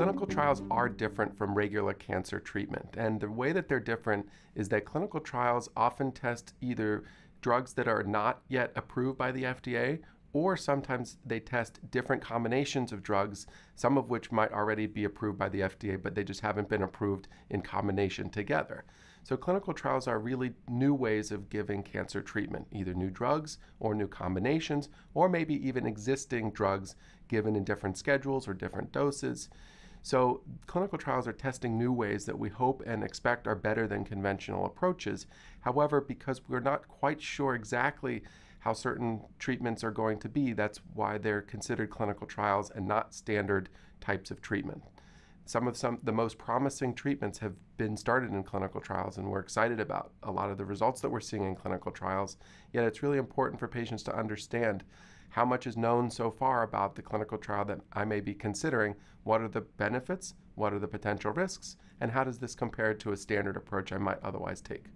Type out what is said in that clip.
clinical trials are different from regular cancer treatment. And the way that they're different is that clinical trials often test either drugs that are not yet approved by the FDA or sometimes they test different combinations of drugs, some of which might already be approved by the FDA, but they just haven't been approved in combination together. So, clinical trials are really new ways of giving cancer treatment, either new drugs or new combinations, or maybe even existing drugs given in different schedules or different doses. So, clinical trials are testing new ways that we hope and expect are better than conventional approaches. However, because we're not quite sure exactly how certain treatments are going to be, that's why they're considered clinical trials and not standard types of treatment. Some of some the most promising treatments have been started in clinical trials and we're excited about a lot of the results that we're seeing in clinical trials. Yet it's really important for patients to understand how much is known so far about the clinical trial that I may be considering, what are the benefits, what are the potential risks, and how does this compare to a standard approach I might otherwise take.